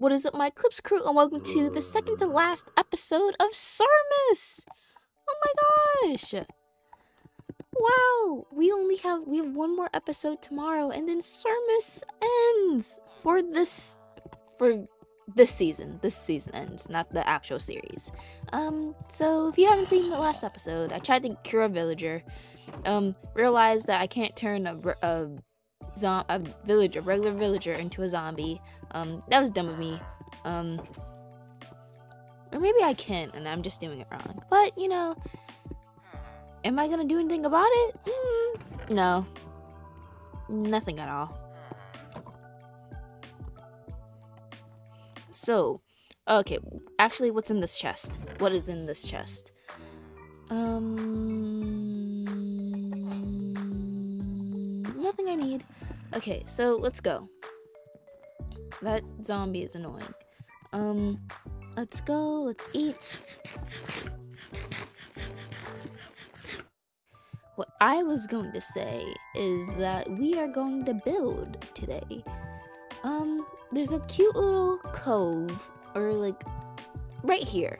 What is up, my Eclipsed crew, and welcome to the second to last episode of Sur-mas. Oh my gosh! Wow, we only have we have one more episode tomorrow, and then Sur-mas ends for this for this season. This season ends, not the actual series. Um, so if you haven't seen the last episode, I tried to cure a villager. Um, realized that I can't turn a, a zom- a village, a regular villager into a zombie. Um, that was dumb of me. Um, or maybe I can, and I'm just doing it wrong. But you know, am I gonna do anything about it? Mm, no, nothing at all. So, okay, actually, what's in this chest? What is in this chest? Um, nothing I need. Okay, so let's go. That zombie is annoying. Um, let's go, let's eat. What I was going to say is that we are going to build today. Um, there's a cute little cove, or like right here.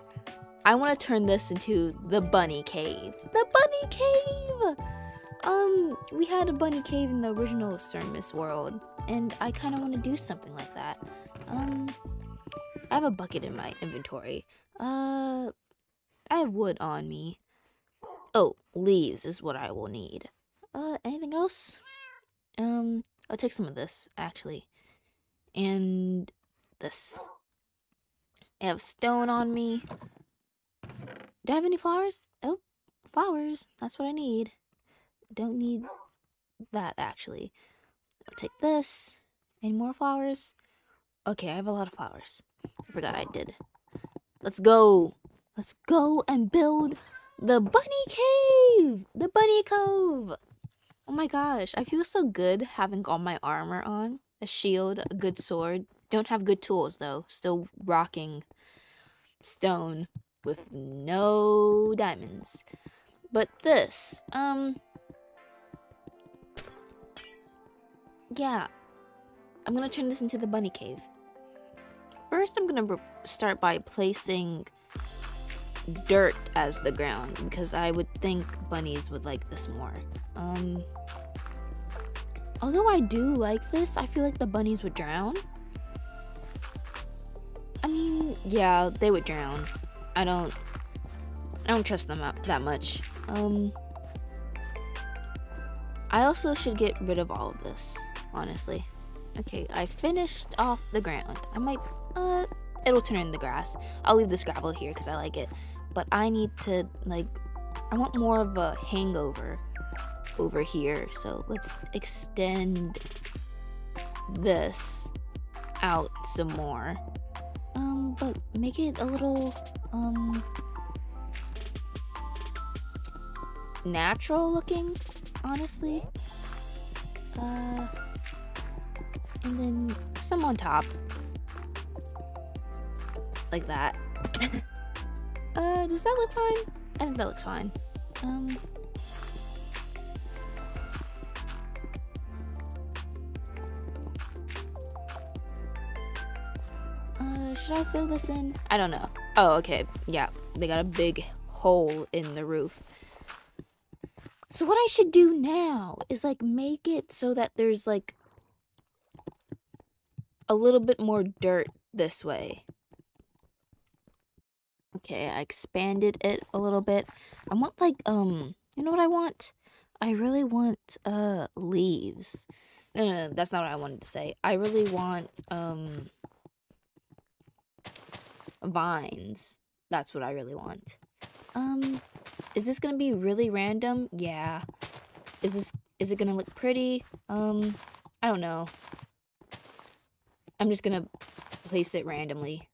I want to turn this into the bunny cave. The bunny cave! Um, we had a bunny cave in the original Sur-mas world, and I kind of want to do something like that. Um, I have a bucket in my inventory. Uh, I have wood on me. Oh, leaves is what I will need. Uh, anything else? Um, I'll take some of this, actually. And this. I have stone on me. Do I have any flowers? Oh, flowers. That's what I need. Don't need that, actually. I'll take this. Any more flowers? Okay, I have a lot of flowers. I forgot I did. Let's go. Let's go and build the bunny cave. The bunny cove. Oh my gosh, I feel so good having all my armor on. A shield, a good sword. Don't have good tools though. Still rocking stone with no diamonds. But this, um, yeah, I'm gonna turn this into the bunny cave. First, I'm gonna start by placing dirt as the ground because I would think bunnies would like this more. Um, although I do like this, I feel like the bunnies would drown. I mean, yeah, they would drown. I don't, I don't trust them that much. Um, I also should get rid of all of this, honestly. Okay, I finished off the ground. I might, uh, it'll turn in the grass. I'll leave this gravel here because I like it. But I need to, like, I want more of a hangover over here. So let's extend this out some more. Um, but make it a little, um, natural looking, honestly. Uh, and then some on top. Like that. uh, does that look fine? I think that looks fine. Um, uh, should I fill this in? I don't know. Oh, okay. Yeah, they got a big hole in the roof. So what I should do now is like make it so that there's like a little bit more dirt this way. Okay, I expanded it a little bit. I want like um, you know what I want? I really want uh leaves. No, no, no, that's not what I wanted to say. I really want um vines. That's what I really want. Um is this to be really random? Yeah. Is this is it to look pretty? Um I don't know. I'm just going to place it randomly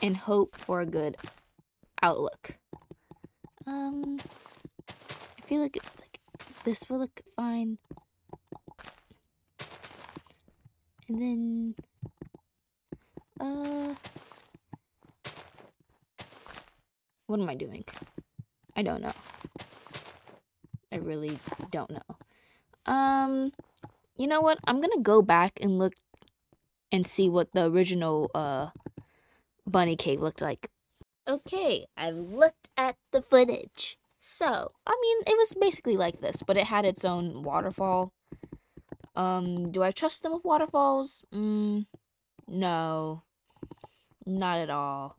and hope for a good outlook. Um, I feel like like this will look fine, and then uh, what am I doing? I don't know. I really don't know. Um, you know what? I'm gonna go back and look and see what the original uh bunny cave looked like. Okay, I've looked at the footage. So, I mean, it was basically like this, but it had its own waterfall. Um, do I trust them with waterfalls? Mm, no. Not at all.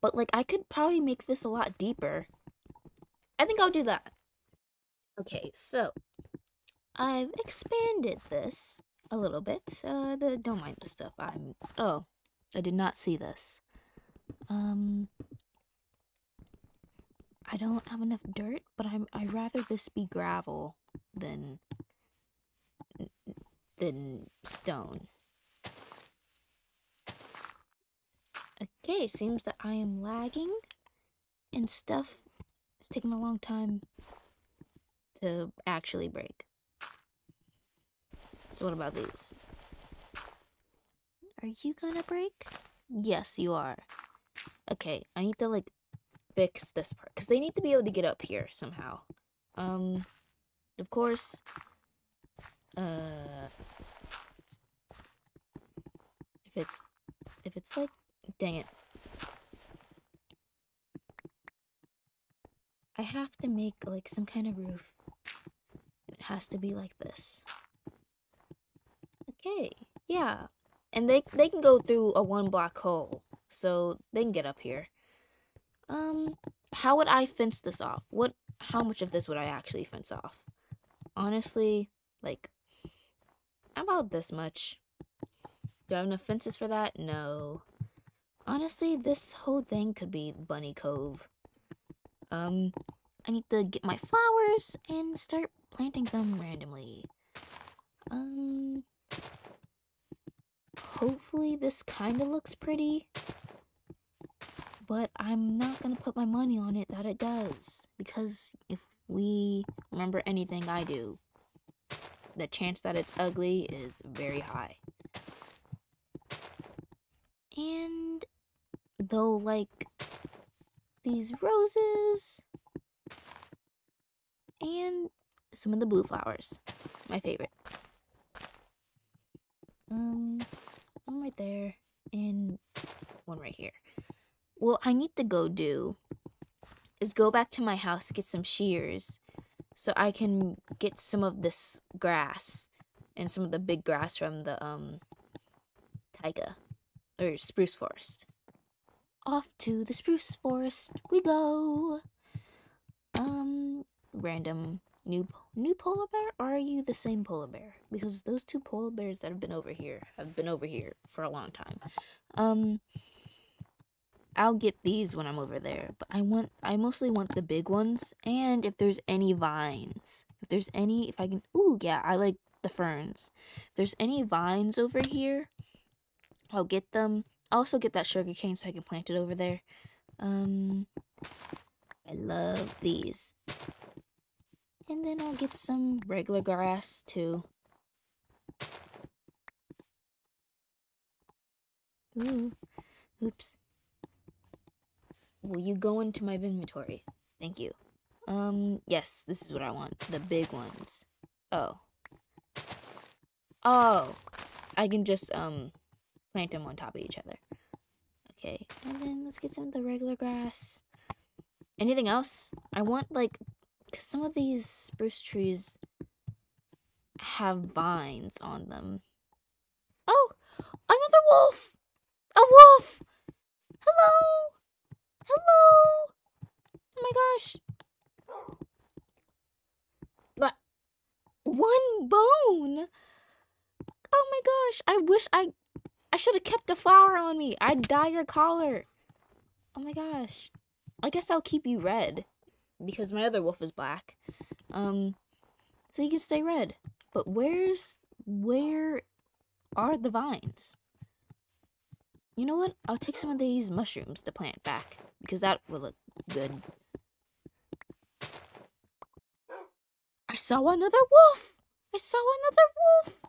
But, like, I could probably make this a lot deeper. I think I'll do that. Okay, so, I've expanded this a little bit. Uh, the, don't mind the stuff. I'm, oh, I did not see this. Um, I don't have enough dirt, but I'm I rather this be gravel than than stone. Okay, seems that I am lagging and stuff is taking a long time to actually break. So what about these? Are you gonna break? Yes, you are. Okay, I need to like fix this part because they need to be able to get up here somehow. Um, of course, uh, if it's if it's like, dang it, I have to make like some kind of roof. It has to be like this. Okay, yeah, and they they can go through a one block hole, so they can get up here. Um, how would I fence this off? What, how much of this would I actually fence off? Honestly, like, about this much. Do I have enough fences for that? No. Honestly, this whole thing could be Bunny Cove. Um, I need to get my flowers and start planting them randomly. Um, hopefully this kind of looks pretty but I'm not going to put my money on it that it does. Because if we remember anything I do, the chance that it's ugly is very high. And though, like, these roses and some of the blue flowers, my favorite. Um, one right there and one right here what I need to go do is go back to my house get some shears so I can get some of this grass and some of the big grass from the um taiga or spruce forest. Off to the spruce forest we go. Um random new new polar bear or are you the same polar bear because those two polar bears that have been over here have been over here for a long time. Um I'll get these when I'm over there, but I want I mostly want the big ones and if there's any vines. If there's any if I can Ooh, yeah, I like the ferns. If there's any vines over here, I'll get them. I'll also get that sugar cane so I can plant it over there. Um I love these. And then I'll get some regular grass too. Ooh. Oops. Will you go into my inventory? Thank you. Um, yes, this is what I want. The big ones. Oh. Oh. I can just, um, plant them on top of each other. Okay, and then let's get some of the regular grass. Anything else? I want, like, because some of these spruce trees have vines on them. Oh! Another wolf! A wolf! Hello! Hello! Oh my gosh. But one bone. Oh my gosh. I wish I I should have kept the flower on me. I'd dye your collar. Oh my gosh. I guess I'll keep you red because my other wolf is black. Um so you can stay red. But where's where are the vines? You know what? I'll take some of these mushrooms to plant back because that will look good. I saw another wolf! I saw another wolf!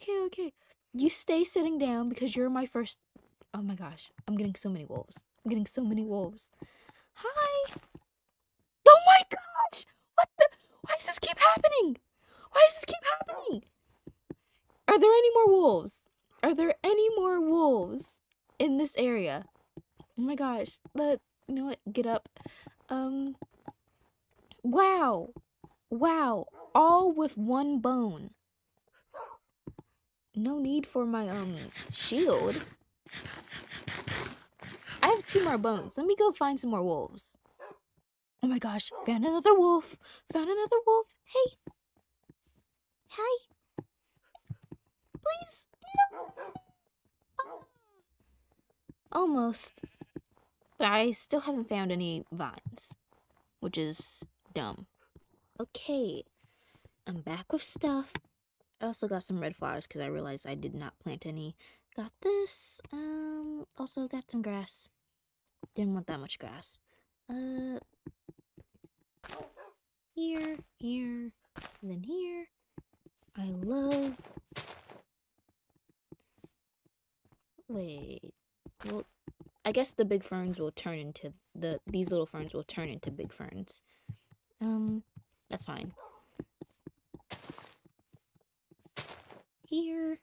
okay, okay. You stay sitting down because you're my first. Oh my gosh, I'm getting so many wolves. I'm getting so many wolves. Hi. Oh my gosh! What the? Why does this keep happening? Why does this keep happening? Are there any more wolves? Are there any more wolves in this area? Oh my gosh. But you know what? Get up. Um. Wow. Wow. All with one bone. No need for my um shield. I have two more bones. Let me go find some more wolves. Oh my gosh, found another wolf. Found another wolf. Hey. Hi. Please. No. Almost. But I still haven't found any vines, which is dumb. Okay. I'm back with stuff. I also got some red flowers because I realized I did not plant any. Got this. Um, also got some grass. Didn't want that much grass. Uh, here, here, and then here. I love. Wait. Well, I guess the big ferns will turn into the these little ferns will turn into big ferns. Um, that's fine. Here,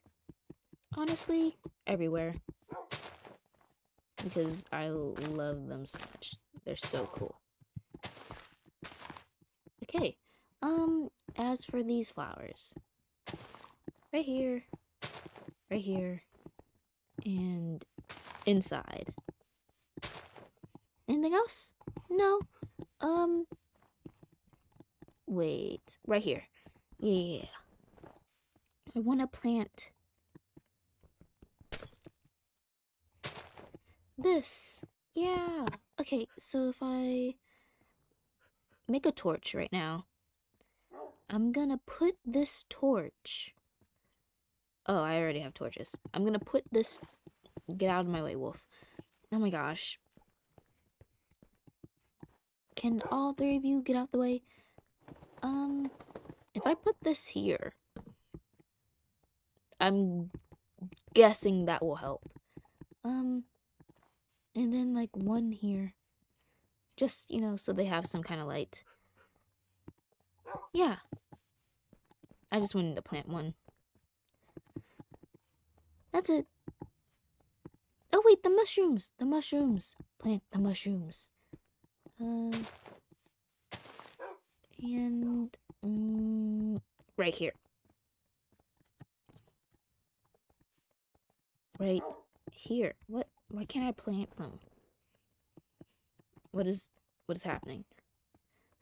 honestly, everywhere. Because I love them so much. They're so cool. Okay. Um, as for these flowers, right here, right here, and inside. Anything else? No. Um, wait, right here. Yeah. I want to plant this. Yeah. Okay, so if I make a torch right now, I'm gonna put this torch. Oh, I already have torches. I'm gonna put this. Get out of my way, wolf. Oh my gosh. Can all three of you get out the way? Um, if I put this here, I'm guessing that will help. Um, and then like one here. Just, you know, so they have some kind of light. Yeah. I just wanted to plant one. That's it. Oh wait, the mushrooms! The mushrooms! Plant the mushrooms. Uh, and um, right here. Right here. What? Why can't I plant them? What is what is happening?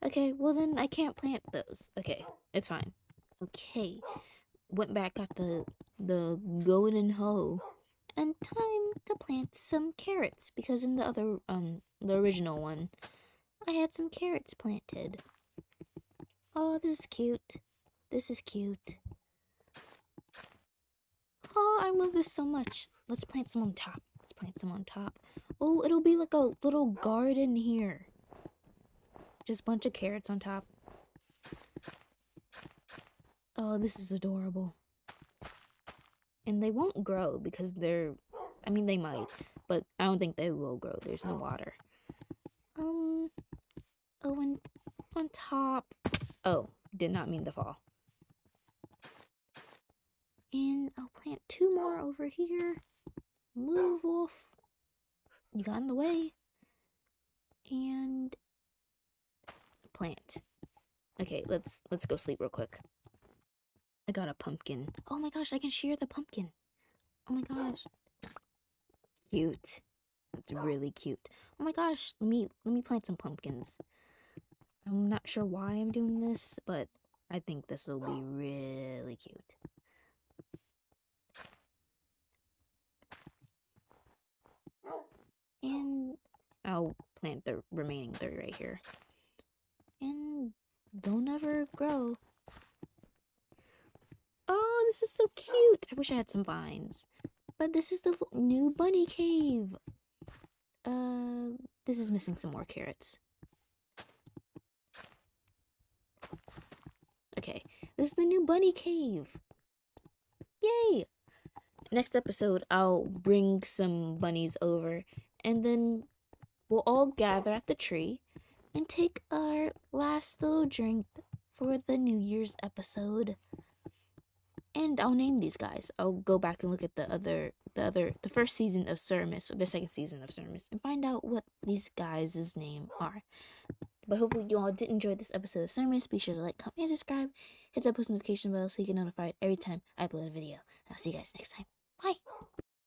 Okay, well then I can't plant those. Okay, it's fine. Okay. Went back got the the golden hoe. And time to plant some carrots because in the other um the original one I had some carrots planted. Oh, this is cute. This is cute. Oh, I love this so much. Let's plant some on top. Let's plant some on top. Oh, it'll be like a little garden here. Just a bunch of carrots on top. Oh, this is adorable. And they won't grow because they're... I mean, they might. But I don't think they will grow. There's no water. Um... Oh, and on top... Oh, did not mean to fall. And I'll plant two more over here. Move, wolf. You got in the way. And plant. Okay, let's let's go sleep real quick. I got a pumpkin. Oh my gosh, I can shear the pumpkin. Oh my gosh. Cute. That's really cute. Oh my gosh, let me let me plant some pumpkins. I'm not sure why I'm doing this, but I think this will be really cute. And I'll plant the remaining three right here. And don't ever grow. Oh, this is so cute. I wish I had some vines. But this is the new bunny cave. Uh, this is missing some more carrots. Okay, this is the new bunny cave. Yay! Next episode, I'll bring some bunnies over and then we'll all gather at the tree and take our last little drink for the New Year's episode. and I'll name these guys. I'll go back and look at the other, the other, the first season of Sur-mas or the second season of Sur-mas and find out what these guys' name are. But hopefully you all did enjoy this episode of Sur-mas. Be sure to like, comment, and subscribe. Hit that post notification bell so you get notified every time I upload a video. And I'll see you guys next time.